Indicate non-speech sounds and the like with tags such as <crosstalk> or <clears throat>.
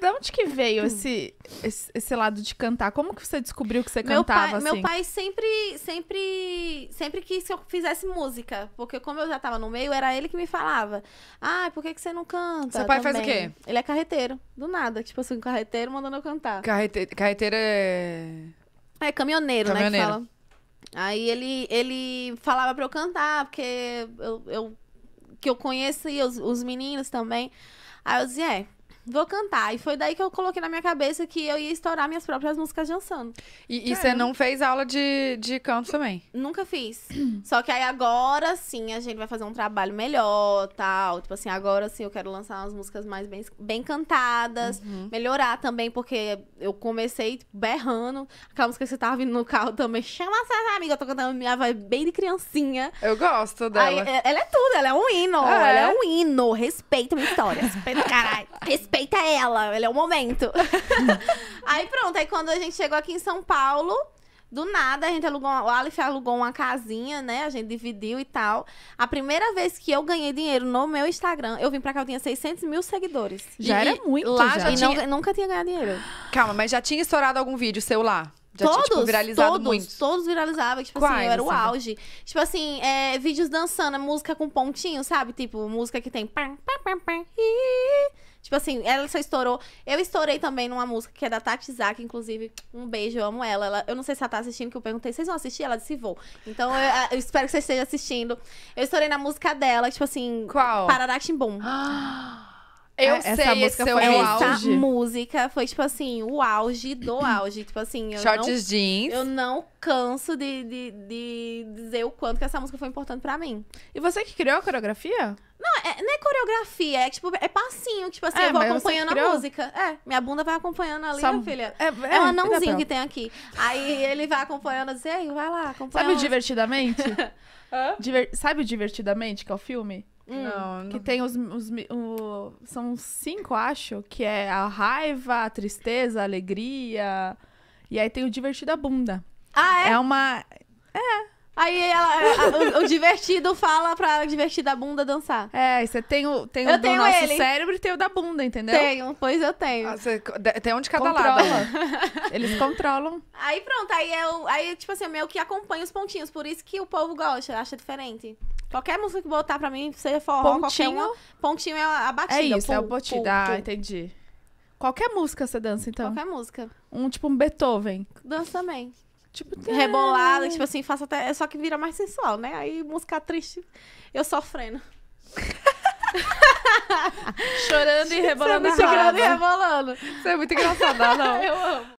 Da onde que veio esse, esse, esse lado de cantar? Como que você descobriu que você Meu cantava pai, assim? meu pai sempre, sempre, sempre quis que eu fizesse música. Porque como eu já tava no meio, era ele que me falava. Ah, por que, que você não canta? Seu pai faz o também?" quê? Ele é carreteiro. Do nada. Tipo assim, um carreteiro mandando eu cantar. Carrete... Carreteira é. É caminhoneiro, né? Que Caminhoneiro. fala. Aí ele, ele falava pra eu cantar, porque eu, eu que eu conhecia os, os meninos também. Aí eu dizia, é, vou cantar. E foi daí que eu coloquei na minha cabeça que eu ia estourar minhas próprias músicas dançando. E, você não fez aula de, de canto também? Nunca fiz. <clears throat> Só que aí agora sim a gente vai fazer um trabalho melhor, tal. Tipo assim, agora sim eu quero lançar umas músicas mais bem, bem cantadas. Melhorar também, porque eu comecei berrando. Aquela música que você tava vindo no carro também. Chama essa amiga, eu tô cantando minha voz bem de criancinha. Eu gosto Aí, dela. é- ela é tudo, ela é um hino. Ah, ela é? é um hino. Respeita minha história. Respeita, caralho. Respeita ela. Ela é o momento. <laughs> aí pronto, aí quando a gente chegou aqui em São Paulo, do nada, a gente alugou. uma- O Aleph alugou uma casinha, né? A gente dividiu e tal. A primeira vez que eu ganhei dinheiro no meu Instagram, eu vim pra cá, eu tinha 600 mil seguidores. Já E- era e muito, lá já. já E tinha- não- nunca tinha ganhado dinheiro. Calma, mas já tinha estourado algum vídeo seu lá? Já todos, tinha, tipo, viralizado todos, muito? todos viralizavam. Tipo assim, Quais, eu era o assim? auge. Tipo assim, é, vídeos dançando, música com pontinho, sabe? Tipo, música que tem... pam, pam, pam, pam, ih. Tipo assim, ela só estourou. Eu estourei também numa música que é da Tati Zaki, inclusive. Um beijo, eu amo ela. ela. Eu não sei se ela tá assistindo, que eu perguntei, vocês vão assistir? Ela disse, vou. Então, eu, eu espero que vocês estejam assistindo. Eu estourei na música dela, tipo assim... Qual? Parará Chimbum. <gasps> Eu Essa sei, música esse seu foi o vídeo. auge. Essa música foi, tipo assim, o auge do <clears throat> auge. Tipo assim, eu não Shorts jeans. eu não canso de, de, de dizer o quanto que essa música foi importante pra mim. E você que criou a coreografia? Não, é, não é coreografia, é tipo, é passinho. Tipo assim, É, eu vou acompanhando a música. É, minha bunda vai acompanhando ali, Só- minha filha. É, É, um anãozinho fica que tem aqui. Aí ele vai acompanhando e diz, ei, vai lá, acompanha. Sabe o Divertidamente? <laughs> Hã? Diver- Sabe o Divertidamente, que é o filme? Hum. Não, Que não. tem os, os o- são cinco, acho, que é a raiva, a tristeza, a alegria. E aí tem o divertido a bunda. Ah, é? É, uma. Aí ela, a- o, o divertido fala pra divertida bunda dançar. É, você tem o, tem o do tenho nosso ele. cérebro e tem o da bunda, entendeu? Tenho, pois eu tenho. Ah, você- Tem um de cada lado. Controla. <laughs> Eles controlam. Aí pronto, aí eu, aí tipo assim, eu meio que acompanho os pontinhos, por isso que o povo gosta, acha diferente. Qualquer música que botar pra mim, seja forró, Pontinho. qualquer uma, pontinho é a batida. É isso, é o pum, botido. pum, Ah, pum. entendi. Qualquer música você dança, então. Qualquer música. Um tipo um Beethoven. Dança também. Tipo, Rebolada, tipo assim, faço até. Só que vira mais sensual, né? Aí música triste, eu sofrendo. <laughs> chorando e rebolando Chorando e rebolando. Isso é muito engraçado, não? <laughs> Eu amo.